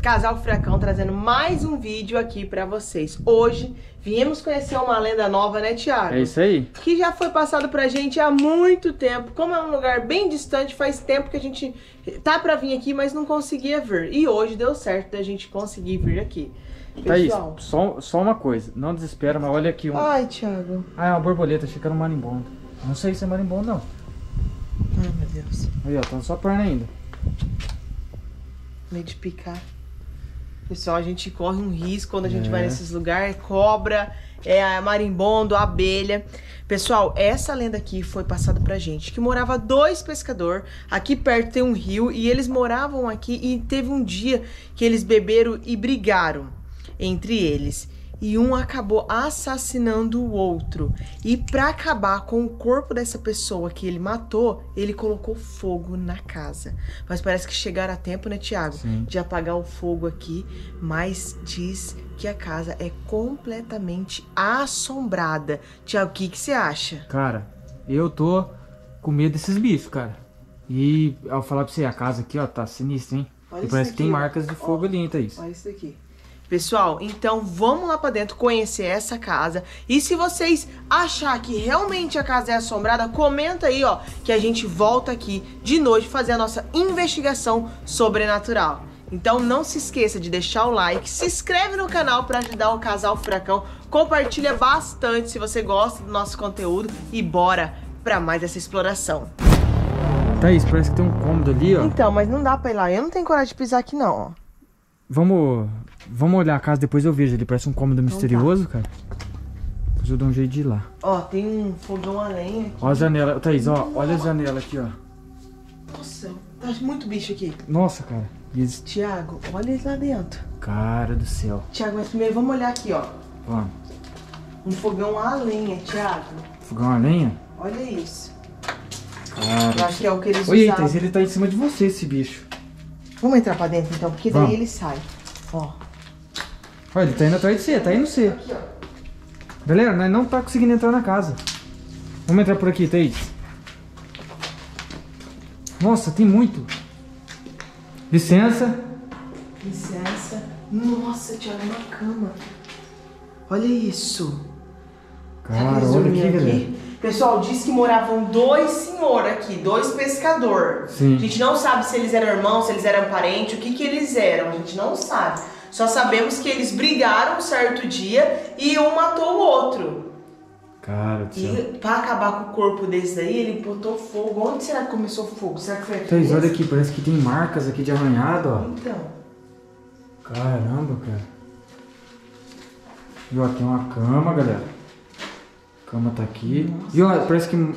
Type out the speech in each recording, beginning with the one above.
Casal Furacão trazendo mais um vídeo aqui pra vocês. Hoje viemos conhecer uma lenda nova, né, Thiago? É isso aí. Que já foi passado pra gente há muito tempo. Como é um lugar bem distante, faz tempo que a gente tá pra vir aqui, mas não conseguia vir. E hoje deu certo da gente conseguir vir aqui. Thaís, Pessoal. só, só uma coisa. Não desespera, mas olha aqui. Um... Ai, Thiago. Ah, é uma borboleta. Achei que era um marimbondo. Não sei se é marimbondo, não. Ai, meu Deus. Aí, ó. Tá na sua perna ainda. Meio de picar. Pessoal, a gente corre um risco quando a gente É. vai nesses lugares. Cobra, é marimbondo, abelha. Pessoal, essa lenda aqui foi passada pra gente. Que morava dois pescadores. Aqui perto tem um rio. E eles moravam aqui. E teve um dia que eles beberam e brigaram entre eles. E um acabou assassinando o outro. E pra acabar com o corpo dessa pessoa que ele matou, ele colocou fogo na casa. Mas parece que chegaram a tempo, né, Tiago? De apagar o fogo aqui. Mas diz que a casa é completamente assombrada. Tiago, o que que você acha? Cara, eu tô com medo desses bichos, cara. E ao falar pra você, a casa aqui, ó, tá sinistra, hein? Olha e parece que tem marcas de fogo ali, hein, Thaís? Olha isso daqui. Pessoal, então vamos lá pra dentro conhecer essa casa. E se vocês achar que realmente a casa é assombrada, comenta aí, ó, que a gente volta aqui de noite fazer a nossa investigação sobrenatural. Então não se esqueça de deixar o like, se inscreve no canal para ajudar o casal Furacão, compartilha bastante se você gosta do nosso conteúdo e bora pra mais essa exploração. Thaís, parece que tem um cômodo ali, ó. Então, mas não dá pra ir lá, eu não tenho coragem de pisar aqui não, ó. Vamos. Vamos olhar a casa, depois eu vejo ali. Parece um cômodo Então tá. misterioso, cara. Depois eu dou um jeito de ir lá. Ó, tem um fogão a lenha aqui. Ó a janela. Thaís, ó, olha a janela aqui, ó. Nossa, tá muito bicho aqui. Nossa, cara. Eles- Tiago, olha ele lá dentro. Cara do céu. Tiago, mas primeiro vamos olhar aqui, ó. Vamos. Um fogão a lenha, Tiago. Fogão a lenha? Olha isso. Cara. Eu acho que é o que eles Oi, usavam. Thaís, ele tá em cima de você, esse bicho. Vamos entrar pra dentro então, porque daí Vamos. ele sai. Ó. Olha, ele tá indo atrás de você, tá indo você. Aqui, ó. Galera, nós não tá conseguindo entrar na casa. Vamos entrar por aqui, Thaís. Nossa, tem muito. Licença. Licença. Nossa, Tiago, uma cama. Olha isso. Cara, olha dormiam aqui, galera. Pessoal, diz que moravam dois senhor aqui, dois pescador. Sim. A gente não sabe se eles eram irmãos, se eles eram parentes, o que que eles eram, a gente não sabe. Só sabemos que eles brigaram um certo dia e um matou o outro. Cara do céu. E pra acabar com o corpo desse daí, ele botou fogo. Onde será que começou o fogo? Será que foi aqui? Olha aqui, parece que tem marcas aqui de arranhado, ó. Então. Caramba, cara. E ó, tem uma cama, galera. Cama tá aqui. E ó, parece que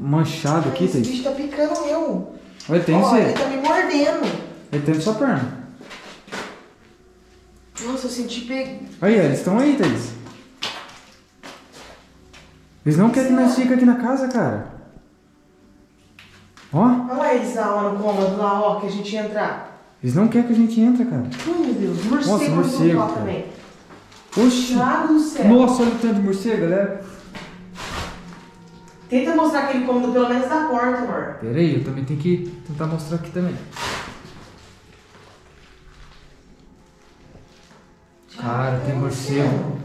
manchado aqui, Esse Thaís. bicho tá picando eu. Olha, tem Ó, ele tá me mordendo. Ele tem sua perna. Nossa, eu senti pe... Aí, eles estão aí, Thaís. Eles não querem que nós fiquem aqui na casa, cara. Ó, Olha lá eles lá no cômodo, lá, ó, que a gente ia entrar. eles não querem que a gente entre, cara. Ai, meu Deus, morcego. Nossa, no morcego, lá cara. também. Oxi. Thiago do céu. Nossa, olha o tanto de morcego, galera. Tenta mostrar aquele cômodo pelo menos da porta, amor. Pera aí, eu também tenho que tentar mostrar aqui também. Cara, tem morcego.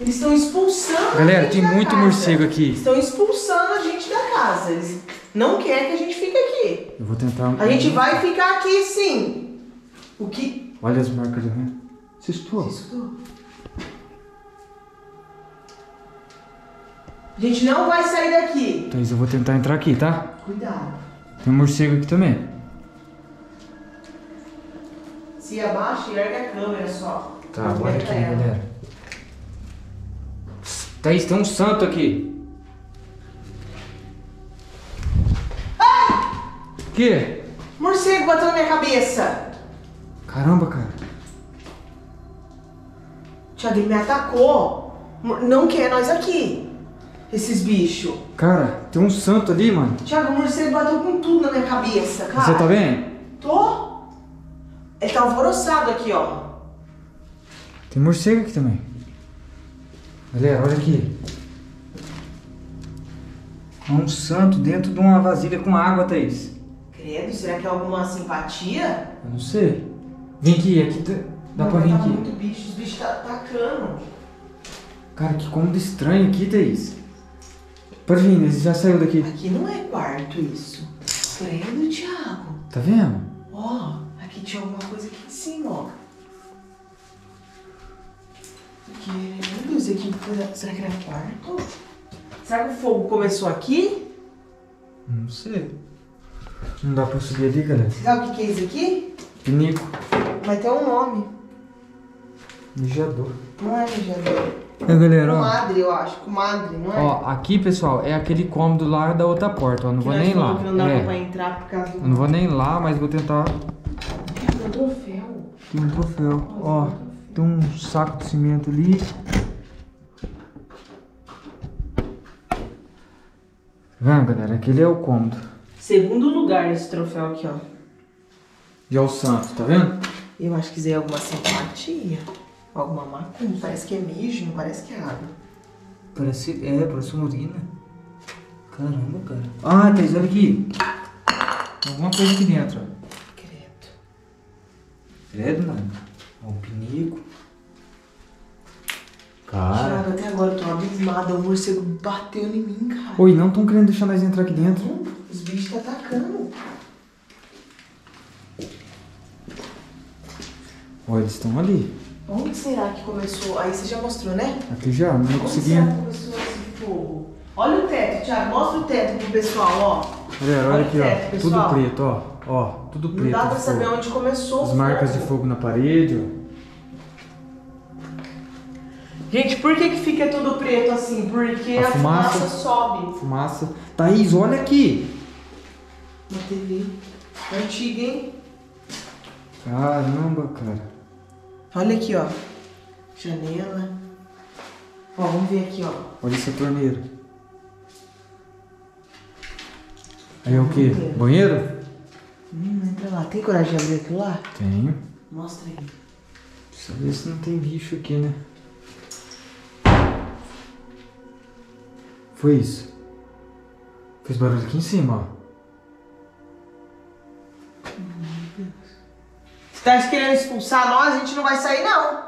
Eles estão expulsando Galera, tem muito casa. morcego aqui. Estão expulsando a gente da casa. Eles não querem que a gente fique aqui. Eu vou tentar. A gente vai ficar aqui sim. O que? Olha as marcas de arranha. Você estou? Isso. A gente não vai sair daqui. Thaís, eu vou tentar entrar aqui, tá? Cuidado. Tem um morcego aqui também. Se abaixa e ergue a câmera só. Tá, olha Aguenta aqui, ela. galera. Thaís, tem um santo aqui. Que? Morcego bateu na minha cabeça. Caramba, cara. Thiago, ele me atacou. Não quer nós aqui. Esses bichos. Cara, tem um santo ali, mano. Thiago, o morcego bateu com tudo na minha cabeça, cara. Você tá bem? Tô. Ele tá alvoroçado aqui, ó. Tem morcego aqui também. Galera, olha aqui. É um santo dentro de uma vasilha com água, Thaís. Credo, será que é alguma simpatia? Eu não sei. Vem aqui, aqui tá- dá Não, pra vir tá aqui. muito bicho, os bichos tá atacando. Cara, que cômodo estranho aqui, Thaís. Pode vir, ele já saiu daqui. Aqui não é quarto isso. Credo, Thiago. Tá vendo? Ó, aqui tinha alguma coisa aqui em cima, ó. Aqui, meu Deus, aqui, será que era quarto? Será que o fogo começou aqui? Não sei. Não dá pra subir ali, galera. Você sabe o que que é isso aqui? Pinico. Vai ter um nome. Mijador. Não é mijador. É, galera, ó. Comadre, eu acho. Comadre, não é? Ó, aqui, pessoal, é aquele cômodo lá da outra porta, ó. Não Que vou nem lá. não dava pra É. entrar por causa do... Eu não vou nem lá, mas vou tentar. Tem um troféu. Tem um troféu. Ó, tem um saco de cimento ali. Vendo, galera? Aquele é o cômodo. Segundo lugar nesse troféu aqui, ó. E é o santo, tá vendo? Eu acho que isso aí é alguma simpatia. Alguma macumba. Parece que é mijo, não parece que é água. Parece. É, parece uma urina. Caramba, cara. Ah, Thaís, olha aqui. Tem alguma coisa aqui dentro, ó. Credo. Credo, mano. Ó, um pinico. Cara. Thiago, até agora eu tô abismada. O morcego bateu em mim, cara. Oi, não estão querendo deixar nós entrar aqui dentro. Os bichos tá atacando. Ó, eles estão ali. Onde será que começou? Aí você já mostrou, né? Aqui já, não Onde consegui. será que começou esse fogo? Olha o teto, Thiago. Mostra o teto pro pessoal, ó. Galera, olha Olha aqui, o ó. teto, Tudo pessoal. preto, ó. Ó, tudo Não preto. dá pra saber fogo. onde começou As marcas fogo. de fogo na parede, ó. Gente, por que que fica tudo preto assim? Porque A a, fumaça. fumaça sobe. Fumaça. Thaís, olha aqui. Uma TV antiga, hein? Caramba, cara. Olha aqui, ó. Janela. Ó, vamos ver aqui, ó. Olha essa torneira. Aí é o quê? Banheiro? Hum, entra lá. Tem coragem de abrir aquilo lá? Tenho. Mostra aí. Deixa eu ver se não tem bicho aqui, né? Foi isso. Fez barulho aqui em cima, ó. Você tá querendo expulsar nós? A gente não vai sair, não.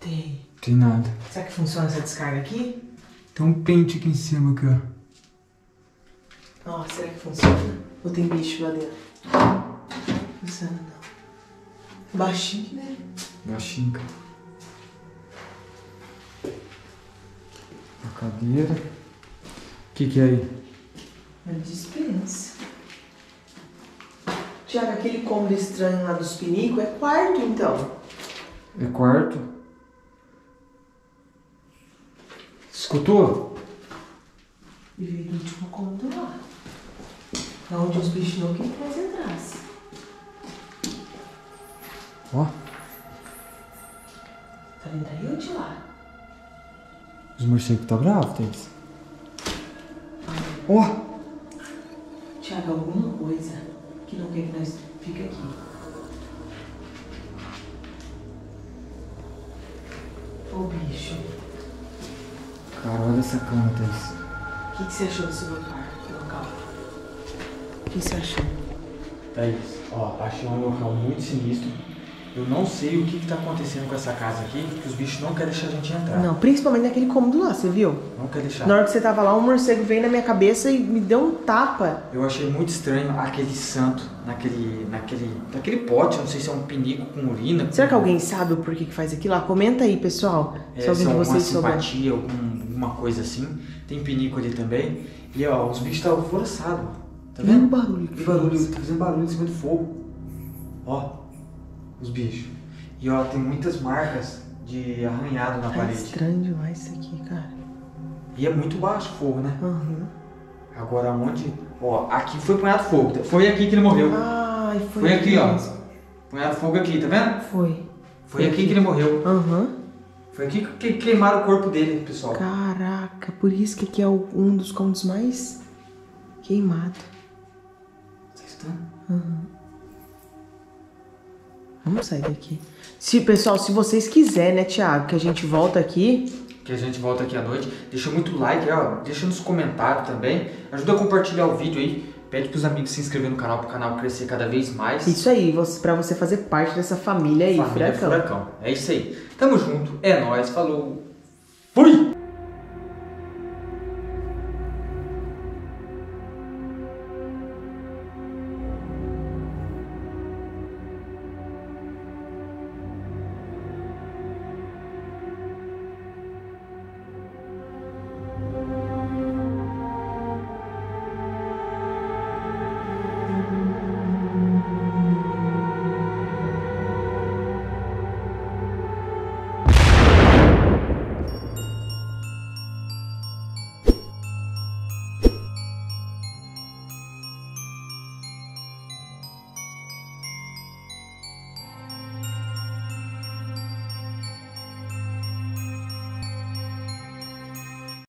Tem. Tem nada. Será que funciona essa descarga aqui? Tem um pente aqui em cima, aqui, ó. Ó, será que funciona? Ou tem bicho lá dentro? Funciona não. Baixinho, né? Baixinho, cara. Cadeira. O que que é aí? É dispensa. Tiago, aquele cômodo estranho lá dos pinicos é quarto, então. É quarto. Escutou? E veio do último cômodo lá. Da onde os bichos não queriam que nós entrasse. Ó, Tá vendo aí ou de lá? Os morcegos tá bravo, Thaís. Ó, Tiago, alguma coisa que não quer que nós fique aqui. Ô bicho, cara, olha essa cama, Thaís. o que, que você achou desse local? local? O que você achou? Thaís, ó, achei um local muito sinistro. Eu não sei o que, que tá acontecendo com essa casa aqui, que os bichos não querem deixar a gente entrar. Não, principalmente naquele cômodo lá, você viu? Não quer deixar. Na hora que você tava lá, um morcego veio na minha cabeça e me deu um tapa. Eu achei muito estranho aquele santo naquele, naquele, naquele pote, eu não sei se é um pinico com urina. Será que com- alguém sabe o porquê que faz aquilo lá? Comenta aí, pessoal. É, se alguém de é vocês souber. simpatia, algum, alguma coisa assim. Tem pinico ali também. E ó, os bichos estavam alvoroçados. Tá E o vendo? barulho que barulho, tá fazendo barulho em cima do fogo. Ó, os bichos. E ó, tem muitas marcas de arranhado na Tá parede. estranho demais isso aqui, cara. E é muito baixo o fogo, né? Uhum. Agora onde? Ó, aqui foi punhado fogo. Foi aqui que ele morreu. Ai, foi. Foi aqui, ó. Punhado fogo aqui, tá vendo? Foi. Foi aqui que ele morreu. Aham. Foi aqui que queimaram o corpo dele, pessoal. Caraca, por isso que aqui é um dos cômodos mais queimado. Tá escutando? Uhum. Vamos sair daqui. Se, pessoal, se vocês quiserem, né, Thiago, que a gente volta aqui. Que a gente volta aqui à noite. Deixa muito like, ó. Deixa nos comentários também. Ajuda a compartilhar o vídeo aí. Pede pros amigos se inscreverem no canal, pro canal crescer cada vez mais. Isso aí, você, pra você fazer parte dessa família aí, Família Furacão. Furacão. É isso aí. Tamo junto. É nóis. Falou. Fui!